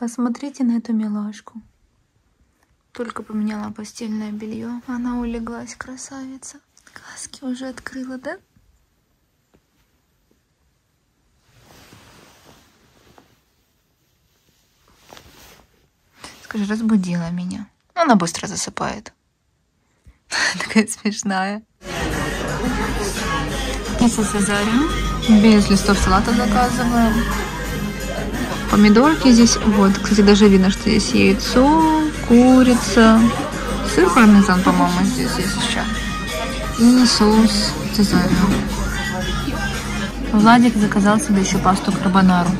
Посмотрите на эту милашку. Только поменяла постельное белье. Она улеглась, красавица. Глазки уже открыла, да? Скажи, разбудила меня. Она быстро засыпает. Такая смешная. Мясо Цезария. Без листов салата заказываем. Помидорки здесь. Вот, кстати, даже видно, что здесь яйцо, курица. Сыр пармезан, по-моему, здесь есть еще. И соус Цезария. Владик заказал себе еще пасту карбонару.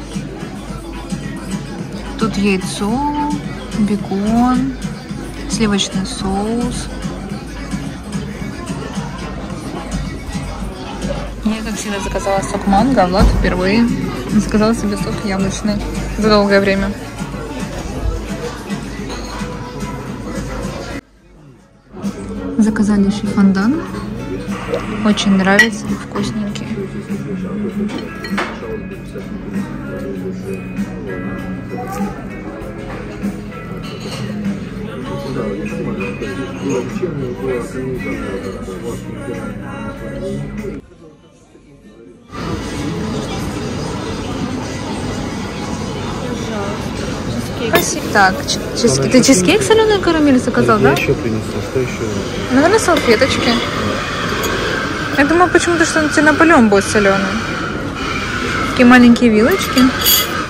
Тут яйцо, бекон, сливочный соус. Я, как всегда, заказала сок манго, а Влад впервые заказал себе сок яблочный за долгое время. Заказали еще фондан. Очень нравится, вкусненький. Спасибо. Так, чизки... ты чизкейк соленую карамель заказал, Я да? еще принесу. Что еще? Наверное, салфеточки. Я думаю, почему-то, что тебе Наполеон будет соленый. Такие маленькие вилочки.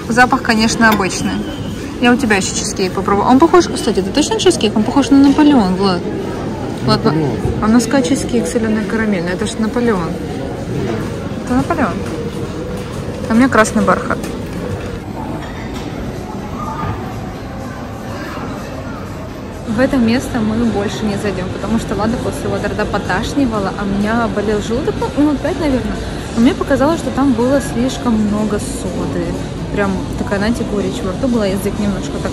Запах, конечно, обычный. Я у тебя еще чизкейк попробую. Он похож, кстати, это точно чизкейк? Он похож на Наполеон, Влад. Влад, Наполеон. а сказать чизкейк соленая карамель, это же Наполеон. Это Наполеон. А у меня красный бархат. В это место мы больше не зайдем, потому что Лада после Водорода поташнивала, а меня болел желудок, ну, минут пять, наверное. Но мне показалось, что там было слишком много соды. Прям такая, знаете, горечь во рту была, язык немножко так,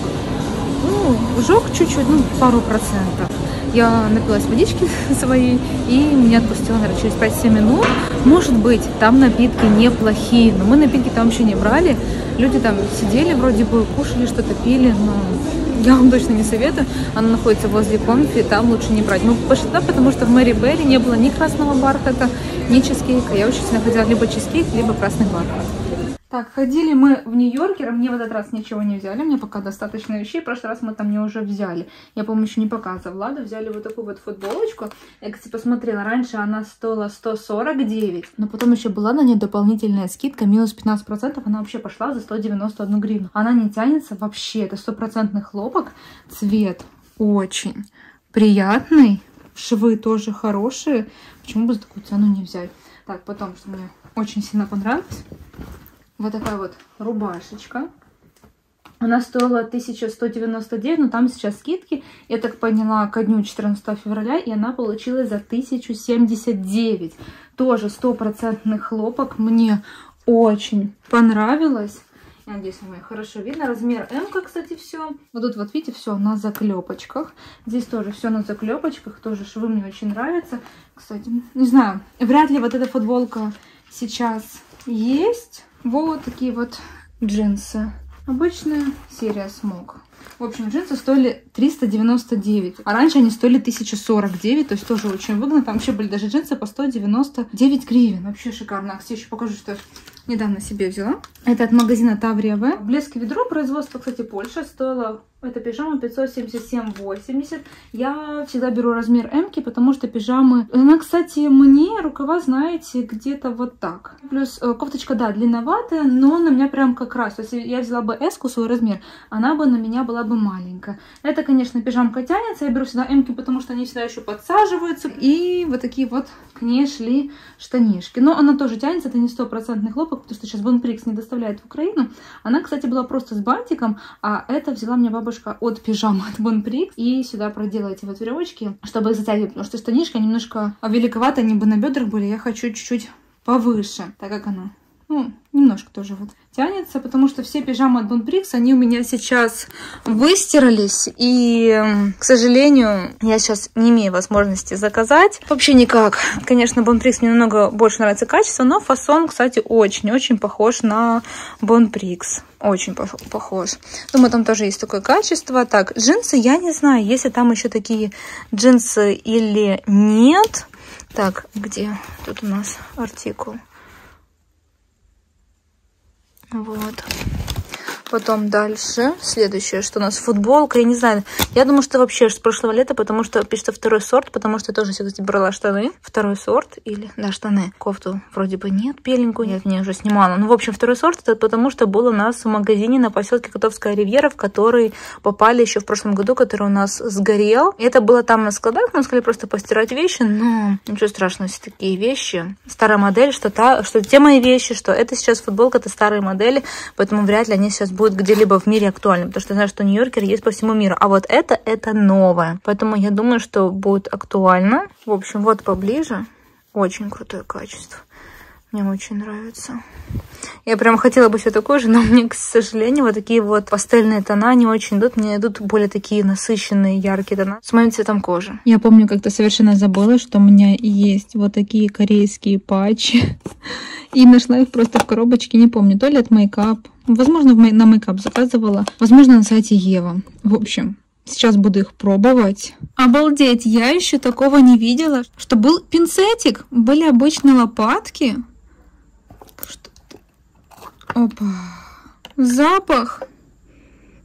ну, жег чуть-чуть, ну, пару процентов. Я напилась водички своей, и меня отпустило, наверное, через 5-7 минут. Может быть, там напитки неплохие, но мы напитки там еще не брали. Люди там сидели, вроде бы кушали, что-то пили, но я вам точно не советую. Она находится возле конфи, там лучше не брать. Мы пошли туда, потому что в Мэри Берри не было ни красного бархата, ни чизкейка. Я очень сильно хотела либо чизкейк, либо красный бархат. Так, ходили мы в Нью-Йоркер, мне в этот раз ничего не взяли, мне пока достаточно вещей, в прошлый раз мы там мне уже взяли. Я, помню, еще не показывала, Ладно, взяли вот такую вот футболочку. Я, кстати, посмотрела, раньше она стоила 149, но потом еще была на ней дополнительная скидка, минус 15%, она вообще пошла за 191 гривну. Она не тянется вообще, это стопроцентный хлопок, цвет очень приятный, швы тоже хорошие, почему бы за такую цену не взять? Так, потом, что мне очень сильно понравилось, вот такая вот рубашечка. Она стоила 1199, но там сейчас скидки. Я так поняла, ко дню 14 февраля, и она получилась за 1079. Тоже стопроцентный хлопок. Мне очень понравилось. Я надеюсь, вам хорошо видно. Размер М, кстати, все. Вот тут вот видите, все на заклепочках. Здесь тоже все на заклепочках. Тоже швы мне очень нравятся. Кстати, не знаю, вряд ли вот эта футболка сейчас есть. Вот такие вот джинсы. Обычная серия смог. В общем, джинсы стоили 399, а раньше они стоили 1049, то есть тоже очень выгодно. Там вообще были даже джинсы по 199 гривен. Вообще шикарно. Кстати, еще покажу, что я недавно себе взяла. Это от магазина Таврия В. Блеск ведро, производство, кстати, Польша, стоила эта пижама 577,80. Я всегда беру размер М, потому что пижамы... Она, кстати, мне рукава, знаете, где-то вот так. Плюс э, кофточка, да, длинноватая, но на меня прям как раз. То есть я взяла бы S, свой размер, она бы на меня была бы маленькая. Это, конечно, пижамка тянется. Я беру всегда М, потому что они всегда еще подсаживаются. И вот такие вот к ней шли штанишки. Но она тоже тянется, это не стопроцентный хлопок, потому что сейчас Бонприкс не доставляет в Украину. Она, кстати, была просто с бантиком, а это взяла мне бабушка от пижамы от Бонприкс. И сюда продела эти вот веревочки, чтобы их затягивать, потому что штанишка немножко великовато, они бы на бедрах были. Я хочу чуть-чуть повыше, так как она Ну, немножко тоже вот тянется, потому что все пижамы от Bonprix, они у меня сейчас выстирались, и, к сожалению, я сейчас не имею возможности заказать. Вообще никак. Конечно, Bonprix мне намного больше нравится качество, но фасон, кстати, очень-очень похож на Bonprix. Очень похож. Думаю, там тоже есть такое качество. Так, джинсы, я не знаю, если там еще такие джинсы или нет. Так, где тут у нас артикул? Вот. Потом дальше. Следующее, что у нас футболка. Я не знаю. Я думаю, что вообще с прошлого лета, потому что пишется второй сорт, потому что я тоже все-таки брала штаны. Второй сорт или, да, штаны. Кофту вроде бы нет, беленькую. В ней уже снимала. Ну, в общем, второй сорт это потому, что был у нас в магазине на поселке Котовская ривьера, в который попали еще в прошлом году, который у нас сгорел. И это было там на складах. Мы сказали просто постирать вещи, но ничего страшного, все такие вещи. Старая модель, что та, что те мои вещи, что это сейчас футболка, это старые модели, поэтому вряд ли они сейчас будет где-либо в мире актуальным, потому что я знаю, что Нью-Йоркер есть по всему миру. А вот это, это новое. Поэтому я думаю, что будет актуально. В общем, вот поближе. Очень крутое качество. Мне очень нравится. Я прям хотела бы все такое же, но мне, к сожалению, вот такие вот пастельные тона не очень идут. Мне идут более такие насыщенные, яркие тона с моим цветом кожи. Я помню, как-то совершенно забыла, что у меня есть вот такие корейские патчи. И нашла их просто в коробочке, не помню, то ли от Makeup. Возможно, на Makeup заказывала. Возможно, на сайте Ева. В общем, Сейчас буду их пробовать. Обалдеть, я еще такого не видела, что был пинцетик. Были обычные лопатки. Опа. Запах.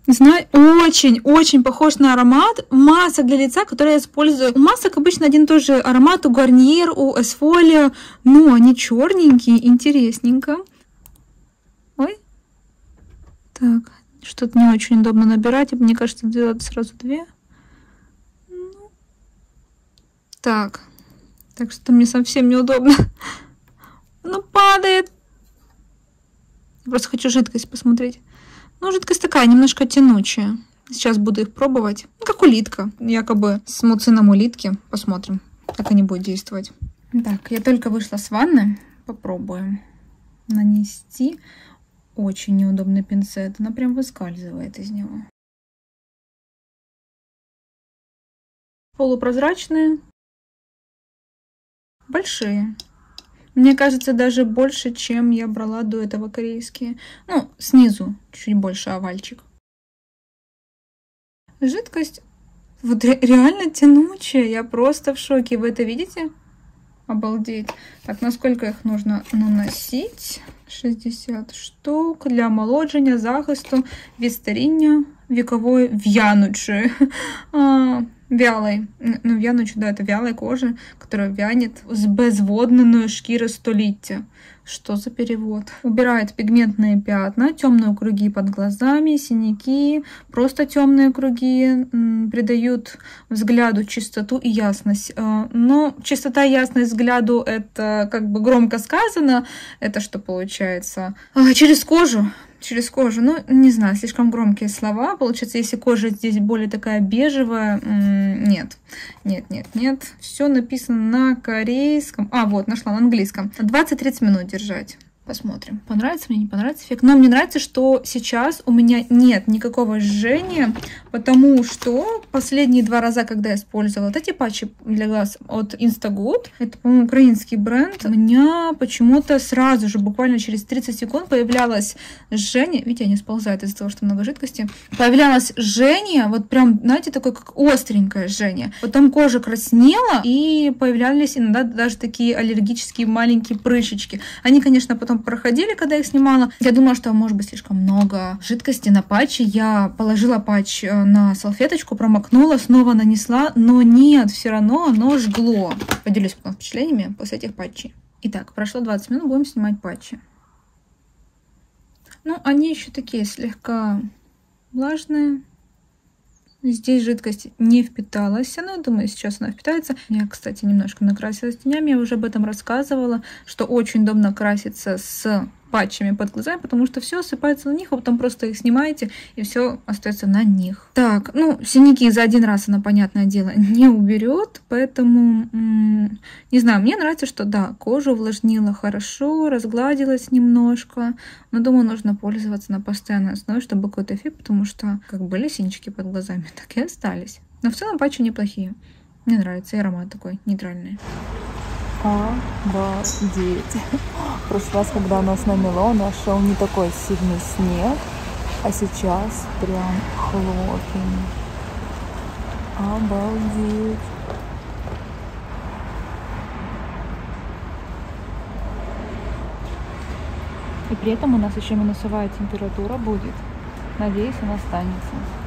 Знаю, очень-очень похож на аромат масок для лица, который я использую. У масок обычно один и тот же аромат у Гарниер, у Эсфолио. Но они черненькие, интересненько. Ой. Так, что-то не очень удобно набирать. Мне кажется, делать сразу две. Ну. Так. Так что мне совсем неудобно. Ну, падает. Просто хочу жидкость посмотреть. Ну, жидкость такая, немножко тянучая. Сейчас буду их пробовать. Ну, как улитка. Якобы с муцином улитки. Посмотрим, как они будут действовать. Так, я только вышла с ванны. Попробуем нанести. Очень неудобный пинцет. Она прям выскальзывает из него. Полупрозрачные. Большие. Мне кажется, даже больше, чем я брала до этого корейские. Ну, снизу чуть больше овальчик. Жидкость вот реально тянучая. Я просто в шоке. Вы это видите? Обалдеть. Так, насколько их нужно наносить? 60 штук для омолодження, захисту, від старіння вековой вянучей. А, вялой, ну вянучей, да, это вялая кожа, которая вянет с безводненной шкиры століття. Что за перевод? Убирает пигментные пятна, темные круги под глазами, синяки, просто темные круги, придают взгляду чистоту и ясность. А, но чистота и ясность взгляду это как бы громко сказано. Это что получается? А, через кожу через кожу. Ну, не знаю, слишком громкие слова. Получается, если кожа здесь более такая бежевая, нет, нет, нет, нет. Все написано на корейском. А, вот, нашла на английском. 20-30 минут держать. Посмотрим, понравится мне, не понравится эффект. Но мне нравится, что сейчас у меня нет никакого жжения, потому что последние два раза, когда я использовала вот эти патчи для глаз от Instagood, это, по-моему, украинский бренд, у меня почему-то сразу же, буквально через 30 секунд появлялось жжение. Видите, они сползают из-за того, что много жидкости. Появлялось жжение, вот прям, знаете, такое как остренькое жжение. Потом кожа краснела, и появлялись иногда даже такие аллергические маленькие прыщички. Они, конечно, потом потом проходили, когда их снимала. Я думала, что может быть слишком много жидкости на патче. Я положила патч э, на салфеточку, промокнула, снова нанесла, но нет, все равно оно жгло. Поделюсь потом впечатлениями после этих патчей. Итак, прошло 20 минут, будем снимать патчи. Ну, они еще такие слегка влажные. Здесь жидкость не впиталась, она, думаю, сейчас она впитается. Я, кстати, немножко накрасилась тенями, я уже об этом рассказывала, что очень удобно краситься с патчами под глазами, потому что все осыпается на них, а потом просто их снимаете, и все остается на них. Так, ну, синяки за один раз она, понятное дело, не уберет, поэтому, не знаю, мне нравится, что, да, кожа увлажнила хорошо, разгладилась немножко, но, думаю, нужно пользоваться на постоянной основе, чтобы какой-то эффект, потому что, как были синички под глазами, так и остались. Но в целом патчи неплохие. Мне нравится, и аромат такой нейтральный. Обалдеть. В прошлый раз, когда нас намело, нашел не такой сильный снег, а сейчас прям хлопень. Обалдеть. И при этом у нас еще минусовая температура будет. Надеюсь, она останется.